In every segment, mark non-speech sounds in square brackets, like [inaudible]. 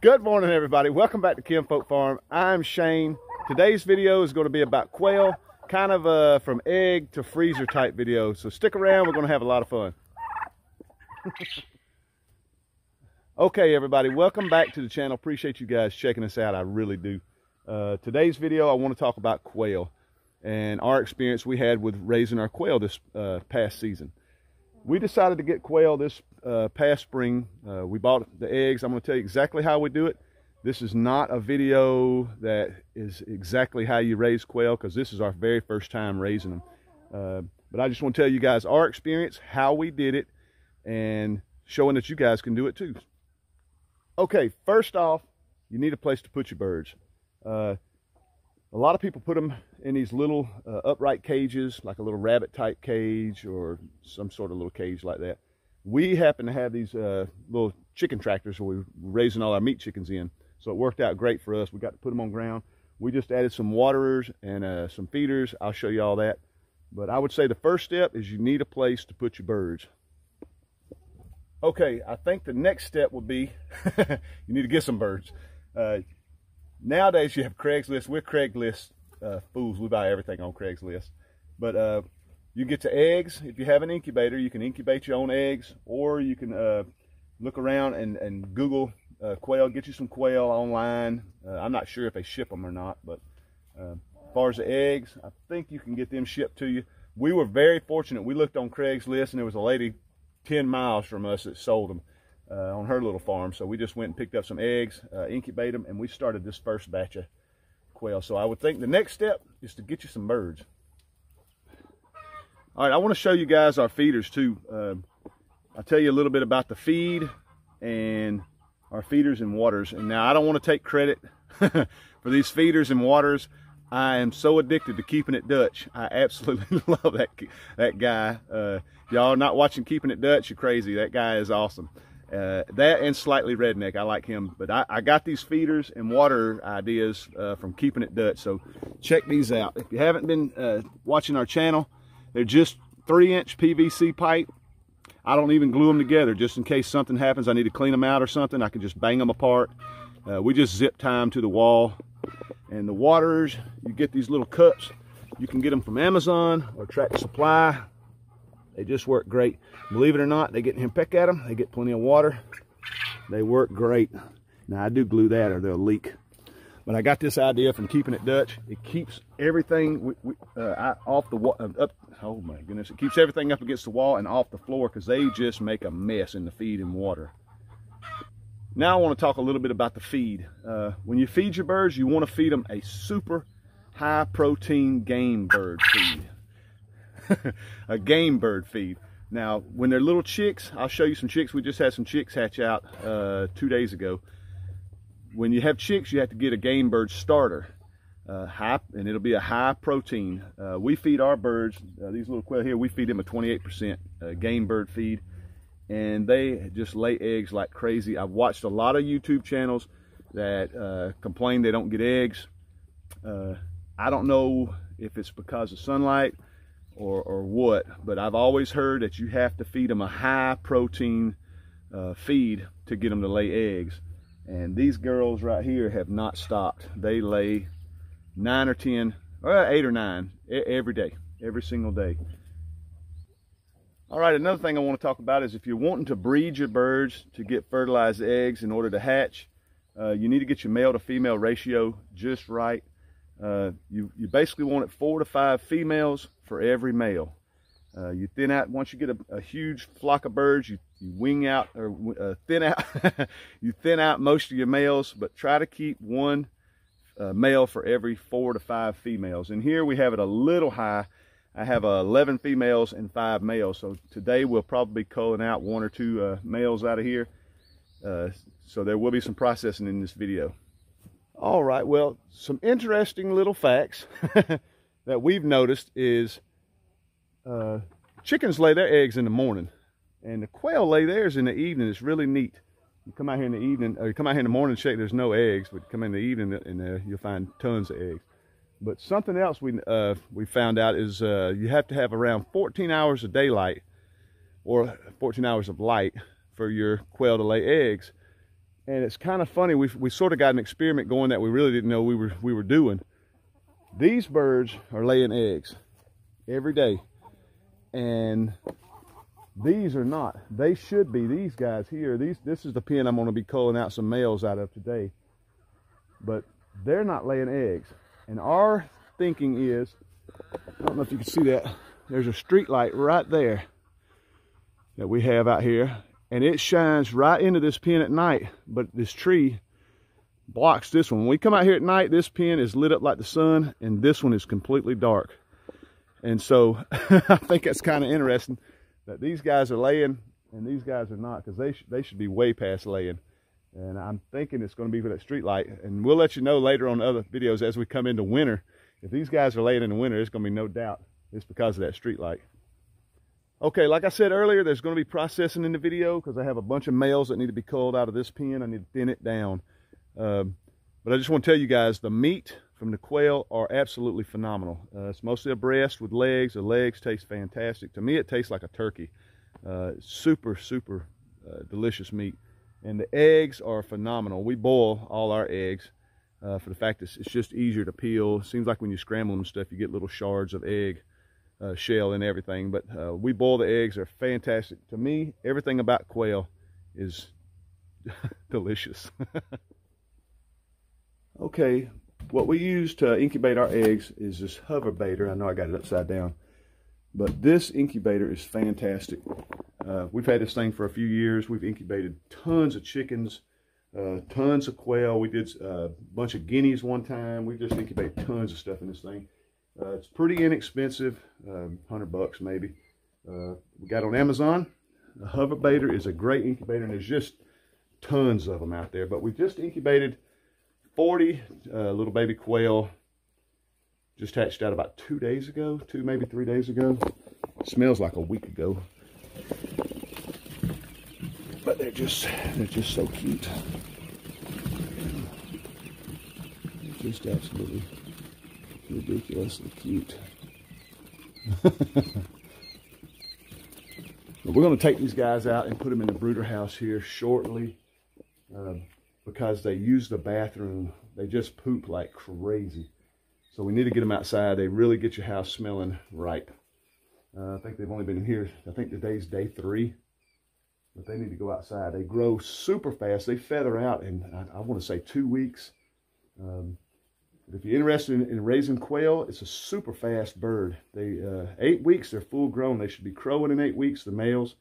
Good morning, everybody. Welcome back to Kinfolk Farm. I'm Shane. Today's video is going to be about quail, kind of uh, from egg to freezer type video. So stick around. We're going to have a lot of fun. okay, everybody. Welcome back to the channel. Appreciate you guys checking us out. I really do. Uh, today's video, I want to talk about quail and our experience we had with raising our quail this uh, past season we decided to get quail this uh, past spring. Uh, we bought the eggs. I'm going to tell you exactly how we do it. This is not a video that is exactly how you raise quail because this is our very first time raising them. Uh, but I just want to tell you guys our experience, how we did it, and showing that you guys can do it too. Okay, first off, you need a place to put your birds. Uh, a lot of people put them in these little uh, upright cages, like a little rabbit type cage or some sort of little cage like that. We happen to have these uh, little chicken tractors where we're raising all our meat chickens in. So it worked out great for us. We got to put them on ground. We just added some waterers and uh, some feeders. I'll show you all that. But I would say the first step is you need a place to put your birds. Okay, I think the next step would be [laughs] you need to get some birds. Uh, nowadays you have Craigslist. We're Craigslist uh, fools. We buy everything on Craigslist. But uh, you get to eggs. If you have an incubator, you can incubate your own eggs, or you can uh, look around and, and Google uh, quail. Get you some quail online. Uh, I'm not sure if they ship them or not, but uh, as far as the eggs, I think you can get them shipped to you. We were very fortunate. We looked on Craigslist, and there was a lady 10 miles from us that sold them. Uh, on her little farm. So we just went and picked up some eggs, uh, incubate them, and we started this first batch of quail. So I would think the next step is to get you some birds. All right, I want to show you guys our feeders too. Uh, I'll tell you a little bit about the feed and our feeders and waters. And now I don't want to take credit [laughs] for these feeders and waters. I am so addicted to Keeping It Dutch. I absolutely [laughs] love that that guy. Uh, y'all not watching Keeping It Dutch, you're crazy. That guy is awesome. Uh, that and slightly redneck, I like him. But I, I got these feeders and water ideas uh, from Keeping It Dutch. So check these out. If you haven't been uh, watching our channel, they're just three inch PVC pipe. I don't even glue them together just in case something happens. I need to clean them out or something. I can just bang them apart. Uh, we just zip tie them to the wall. And the waters, you get these little cups. You can get them from Amazon or Tractor Supply. They just work great. Believe it or not, they get him peck at them. They get plenty of water. They work great. Now I do glue that or they'll leak. But I got this idea from keeping it Dutch. It keeps everything we, we, uh, off the wall, uh, oh my goodness. It keeps everything up against the wall and off the floor because they just make a mess in the feed and water. Now I want to talk a little bit about the feed. Uh, when you feed your birds, you want to feed them a super high protein game bird feed. [laughs] a game bird feed. Now, when they're little chicks, I'll show you some chicks. We just had some chicks hatch out uh, two days ago. When you have chicks, you have to get a game bird starter. Uh, high, and it'll be a high protein. Uh, we feed our birds, uh, these little quail here, we feed them a 28% uh, game bird feed. And they just lay eggs like crazy. I've watched a lot of YouTube channels that uh, complain they don't get eggs. I don't know if it's because of sunlight or, or what, but I've always heard that you have to feed them a high protein uh, feed to get them to lay eggs. And these girls right here have not stopped. They lay nine or 10, or eight or nine every day, every single day. All right, another thing I want to talk about is if you're wanting to breed your birds to get fertilized eggs in order to hatch, uh, you need to get your male to female ratio just right. Uh, you, you basically want it four to five females for every male. Uh, you thin out, once you get a, a, huge flock of birds, you, you wing out or uh, thin out, [laughs] you thin out most of your males, but try to keep one uh, male for every four to five females. And here we have it a little high. I have uh, 11 females and five males. So today we'll probably be culling out one or two uh, males out of here. so there will be some processing in this video. All right, well, some interesting little facts [laughs] that we've noticed is uh, chickens lay their eggs in the morning and the quail lay theirs in the evening. It's really neat. You come out here in the evening, or you come out here in the morning check, there's no eggs, but come in the evening and uh, you'll find tons of eggs. But something else we, uh, we found out is uh, you have to have around 14 hours of daylight or 14 hours of light for your quail to lay eggs and it's kind of funny. We we sort of got an experiment going that we really didn't know we were we were doing. These birds are laying eggs every day, and these are not. They should be. These guys here. These this is the pen I'm going to be culling out some males out of today. But they're not laying eggs, and our thinking is, I don't know if you can see that. There's a street light right there that we have out here and it shines right into this pen at night but this tree blocks this one when we come out here at night this pen is lit up like the sun and this one is completely dark and so [laughs] i think that's kind of interesting that these guys are laying and these guys are not because they, sh they should be way past laying and i'm thinking it's going to be for that street light and we'll let you know later on other videos as we come into winter if these guys are laying in the winter it's going to be no doubt it's because of that street light Okay, like I said earlier, there's going to be processing in the video because I have a bunch of males that need to be culled out of this pen. I need to thin it down. Um, but I just want to tell you guys, the meat from the quail are absolutely phenomenal. Uh, it's mostly a breast with legs. The legs taste fantastic. To me, it tastes like a turkey. Uh, super, super uh, delicious meat. And the eggs are phenomenal. We boil all our eggs uh, for the fact that it's just easier to peel. It seems like when you scramble them and stuff, you get little shards of egg uh, shell and everything. But uh, we boil the eggs. They're fantastic. To me, everything about quail is [laughs] delicious. [laughs] okay, what we use to incubate our eggs is this Hova-Bator. I know I got it upside down. But this incubator is fantastic. Uh, we've had this thing for a few years. We've incubated tons of chickens, uh, tons of quail. We did uh, a bunch of guineas one time. We just incubated tons of stuff in this thing. Uh, it's pretty inexpensive, um, 100 bucks maybe. Uh, we got on Amazon. The Hova-Bator is a great incubator, and there's just tons of them out there. But we just incubated 40 uh, little baby quail. Just hatched out about two days ago, two maybe three days ago. Smells like a week ago. But they're just they're just so cute. Just absolutely ridiculously cute. [laughs] we're going to take these guys out and put them in the brooder house here shortly uh, because they use the bathroom. They just poop like crazy. So we need to get them outside. They really get your house smelling right. Uh, I think they've only been here, I think today's day three. But they need to go outside. They grow super fast. They feather out in, I, I want to say, two weeks. Um, if you're interested in, in, raising quail, it's a super fast bird. They uh, Eight weeks, they're full grown. They should be crowing in eight weeks, the males.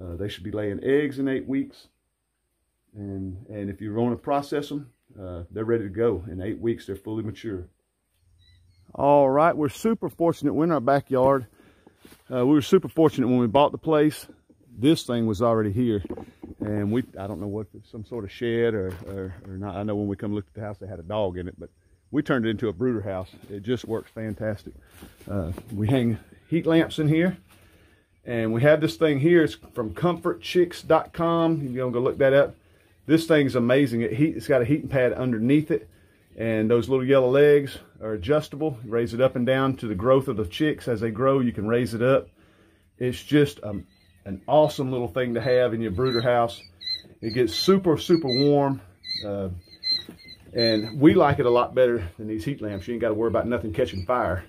Uh, they should be laying eggs in eight weeks. And, and if you want to process them, uh, they're ready to go. In eight weeks, they're fully mature. All right, we're super fortunate. We're in our backyard. Uh, we were super fortunate when we bought the place. This thing was already here. And we, I don't know what, some sort of shed or, or, or not. I know when we come look at the house, they had a dog in it, but we turned it into a brooder house. It just works fantastic. Uh, we hang heat lamps in here. And we have this thing here. It's from comfortchicks.com. You're going to go look that up. This thing's amazing. It heat, it's got a heating pad underneath it. And those little yellow legs are adjustable. Raise it up and down to the growth of the chicks. As they grow, you can raise it up. It's just um, an awesome little thing to have in your brooder house. It gets super, super warm. Uh, and we like it a lot better than these heat lamps. You ain't got to worry about nothing catching fire.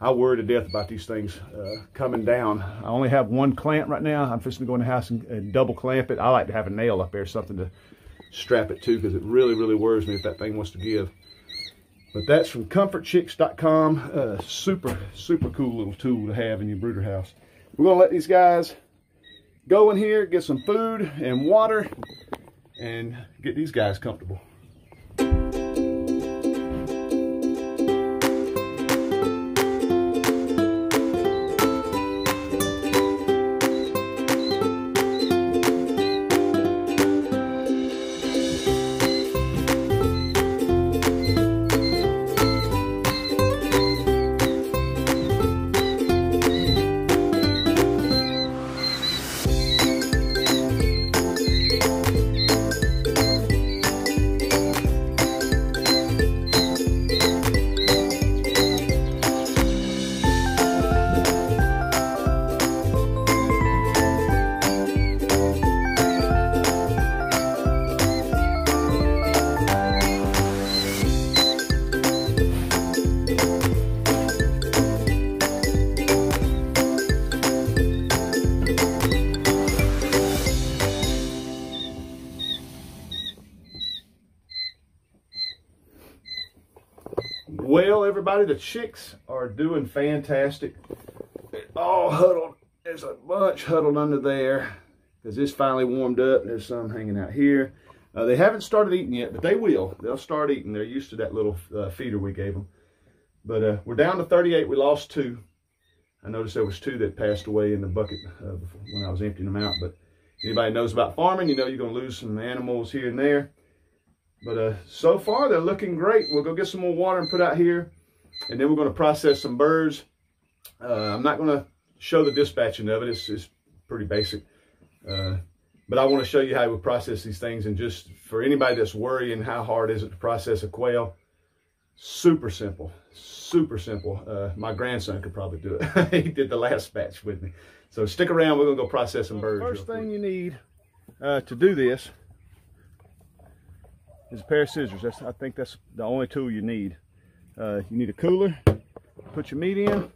I worry to death about these things uh, coming down. I only have one clamp right now. I'm just going to go in the house and, and, double clamp it. I like to have a nail up there, something to strap it to because it really, really worries me if that thing wants to give. But that's from comfortchicks.com. Uh, super, super cool little tool to have in your brooder house. We're going to let these guys go in here, get some food and water, and get these guys comfortable. Everybody. The chicks are doing fantastic. All huddled. There's a bunch huddled under there because it's finally warmed up. There's some hanging out here. Uh, they haven't started eating yet, but they will. They'll start eating. They're used to that little uh, feeder we gave them. But uh, we're down to 38. We lost two. I noticed there was two that passed away in the bucket uh, when I was emptying them out. But anybody knows about farming, you know you're going to lose some animals here and there. But uh, so far, they're looking great. We'll go get some more water and put out here. And then we're going to process some birds. Uh, I'm not going to show the dispatching of it. It's, it's pretty basic. Uh, but I want to show you how we process these things. And just for anybody that's worrying how hard is it to process a quail, super simple, super simple. Uh, my grandson could probably do it. [laughs] he did the last batch with me. So stick around. We're going to go process some birds. First thing you need uh, to do this is a pair of scissors. That's, I think that's the only tool you need. Uh, you need a cooler, put your meat in. You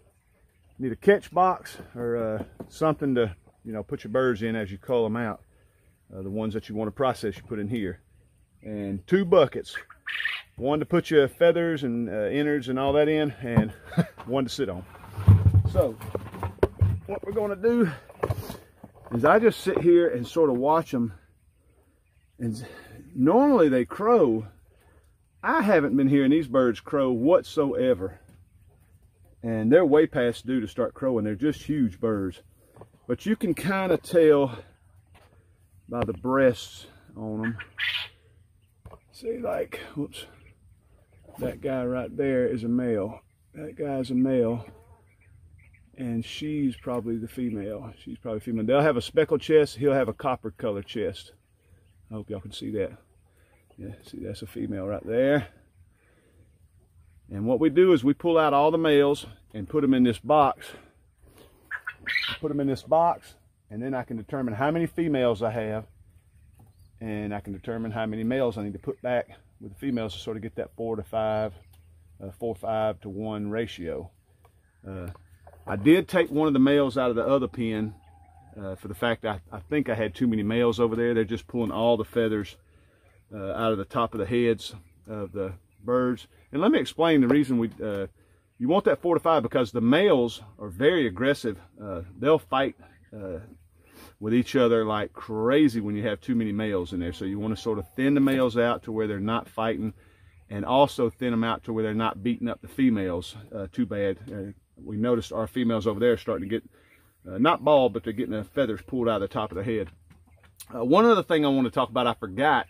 need a catch box or uh, something to, you know, put your birds in as you cull them out. Uh, the ones that you want to process, you put in here. And two buckets. One to put your feathers and uh, innards and all that in, and [laughs] one to sit on. So, what we're going to do is I just sit here and sort of watch them and normally they crow. I haven't been hearing these birds crow whatsoever. And they're way past due to start crowing. They're just huge birds. But you can kind of tell by the breasts on them. See, like, whoops, that guy right there is a male. That guy's a male. And she's probably the female. She's probably female. They'll have a speckled chest. He'll have a copper colored chest. I hope y'all can see that. Yeah, see that's a female right there. And what we do is we pull out all the males and put them in this box. Put them in this box and then I can determine how many females I have and I can determine how many males I need to put back with the females to sort of get that four to five, uh, four five to one ratio. Uh, I did take one of the males out of the other pen uh, for the fact I, I think I had too many males over there. They're just pulling all the feathers uh, out of the top of the heads of the birds. And let me explain the reason we uh, you want that five because the males are very aggressive. Uh, they'll fight uh, with each other like crazy when you have too many males in there. So you want to sort of thin the males out to where they're not fighting and also thin them out to where they're not beating up the females uh, too bad. we noticed our females over there starting to get uh, not bald, but they're getting the feathers pulled out of the top of the head. Uh, one other thing I want to talk about, I forgot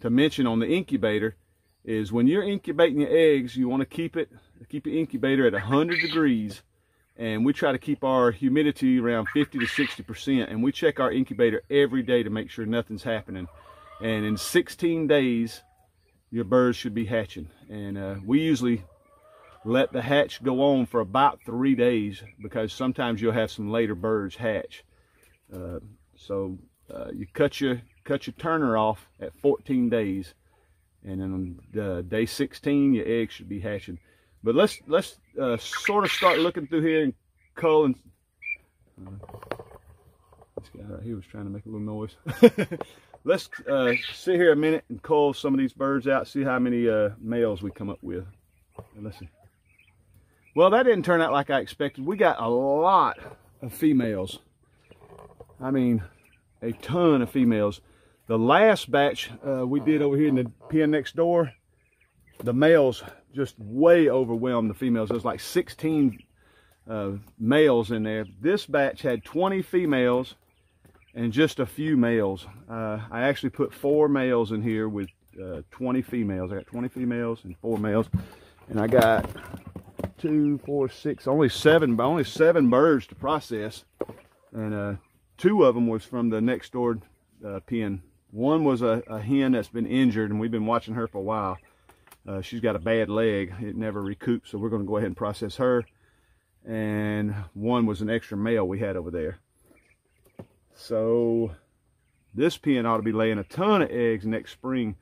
to mention on the incubator, is when you're incubating your eggs, you want to keep it, keep the incubator at 100 degrees, and we try to keep our humidity around 50 to 60%, and we check our incubator every day to make sure nothing's happening. And in 16 days, your birds should be hatching. And uh, we usually let the hatch go on for about three days because sometimes you'll have some later birds hatch. Uh, so uh, you cut your cut your turner off at 14 days, and then on day 16 your eggs should be hatching. But let's let's uh, sort of start looking through here and cull and. Uh, this guy right here was trying to make a little noise. [laughs] let's uh, sit here a minute and cull some of these birds out, see how many uh, males we come up with. And let's see. Well, that didn't turn out like I expected. We got a lot of females. I mean, a ton of females. The last batch uh, we did over here in the pen next door, the males just way overwhelmed the females. There was like 16 uh, males in there. This batch had 20 females and just a few males. Uh, I actually put four males in here with uh, 20 females. I got 20 females and four males. And I got two, four, six, only seven, only seven birds to process. And uh, two of them was from the next door uh, pen. One was a, a, hen that's been injured and we've been watching her for a while. Uh, she's got a bad leg. It never recouped, so we're gonna go ahead and process her. And one was an extra male we had over there. So this pen ought to be laying a ton of eggs next spring.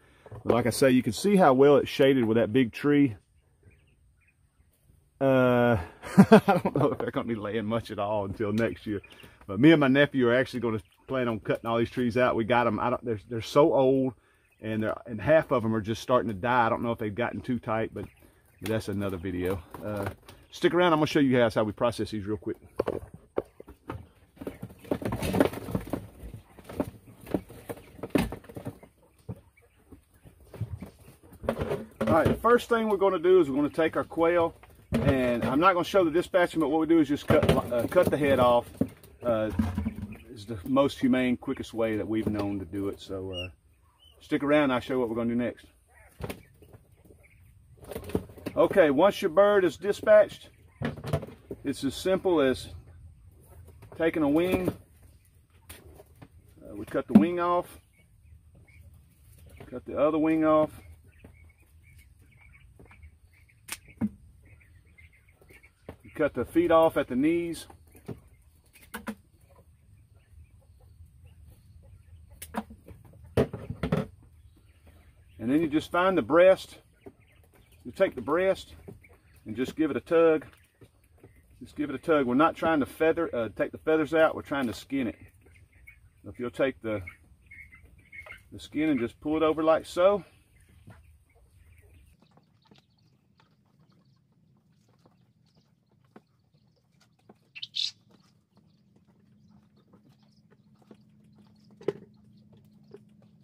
But like I say, you can see how well it's shaded with that big tree. Uh, [laughs] I don't know if they're going to be laying much at all until next year. But me and my nephew are actually going to plan on cutting all these trees out. We got them. I don't. They're they're so old, and they're and half of them are just starting to die. I don't know if they've gotten too tight, but that's another video. Uh, stick around, I'm gonna show you guys how we process these real quick. All right, the first thing we're gonna do is we're gonna take our quail and I'm not gonna show the dispatching, but what we do is just cut, uh, cut the head off. Uh, is the most humane, quickest way that we've known to do it. So uh, stick around, I'll show you what we're gonna do next. Okay, once your bird is dispatched, it's as simple as taking a wing. Uh, we cut the wing off, cut the other wing off. Cut the feet off at the knees. You just find the breast you take the breast and just give it a tug. Just give it a tug. We're not trying to feather, uh, take the feathers out. We're trying to skin it. If you'll take the, the skin and just pull it over like so.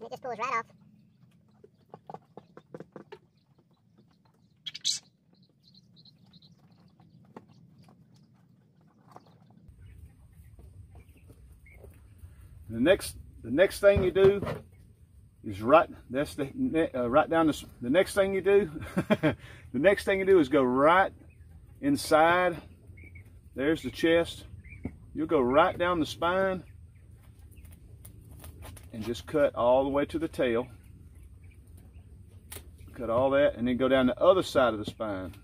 it just pulls right off. Next, the next thing you do is right. That's the uh, right down the. The next thing you do, [laughs] the next thing you do is go right inside. There's the chest. You'll go right down the spine and just cut all the way to the tail. Cut all that and then go down the other side of the spine.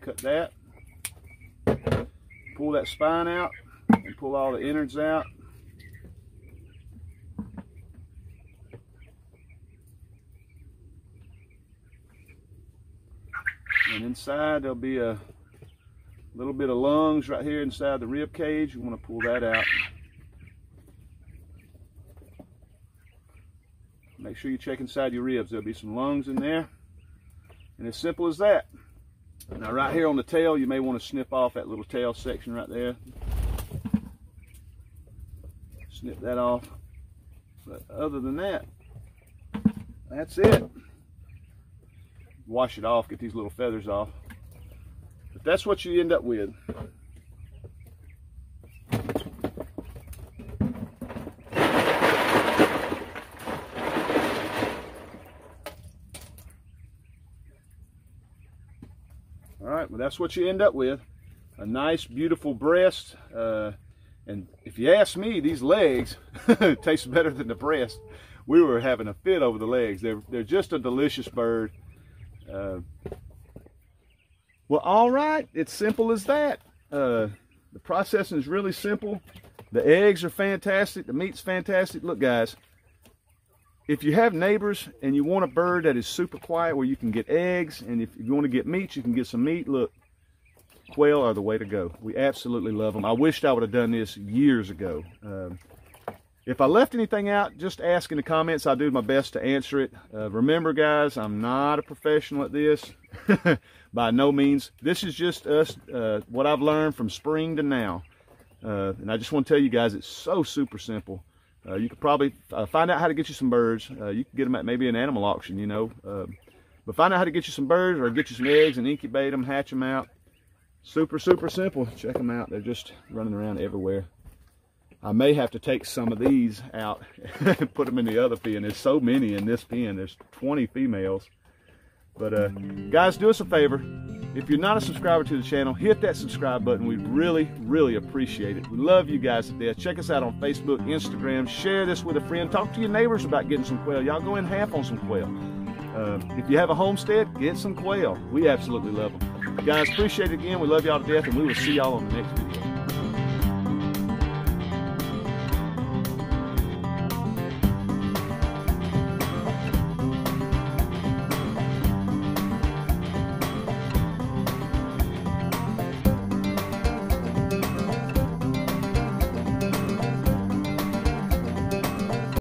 Cut that. Pull that spine out and pull all the innards out. And inside there'll be a little bit of lungs right here inside the rib cage. You want to pull that out. Make sure you check inside your ribs. There'll be some lungs in there. And as simple as that. Now right here on the tail, you may want to snip off that little tail section right there. Snip that off. But other than that, that's it wash it off, get these little feathers off. But that's what you end up with. All right, well that's what you end up with. A nice, beautiful breast. Uh, and if you ask me, these legs [laughs] taste better than the breast. We were having a fit over the legs. They're, they're just a delicious bird. Uh, well, all right, it's simple as that. Uh, the processing is really simple. The eggs are fantastic. The meat's fantastic. Look, guys, if you have neighbors and you want a bird that is super quiet where you can get eggs, and if you want to get meat, you can get some meat. Look, quail are the way to go. We absolutely love them. I wished I would have done this years ago. Um, if I left anything out, just ask in the comments. I'll do my best to answer it. Uh, remember, guys, I'm not a professional at this. [laughs] By no means. This is just us, uh, what I've learned from spring to now. Uh, and I just want to tell you guys, it's so super simple. Uh, you could probably uh, find out how to get you some birds. Uh, you can get them at maybe an animal auction, you know. but find out how to get you some birds or get you some eggs and incubate them, hatch them out. Super, super simple. Check them out. They're just running around everywhere. I may have to take some of these out and [laughs] put them in the other pen. There's so many in this pen. There's 20 females. But uh, guys, do us a favor. If you're not a subscriber to the channel, hit that subscribe button. We'd really, really appreciate it. We love you guys to death. Check us out on Facebook, Instagram. Share this with a friend. Talk to your neighbors about getting some quail. Y'all go in half on some quail. Uh, if you have a homestead, get some quail. We absolutely love them. Guys, appreciate it again. We love y'all to death, and we will see y'all on the next video.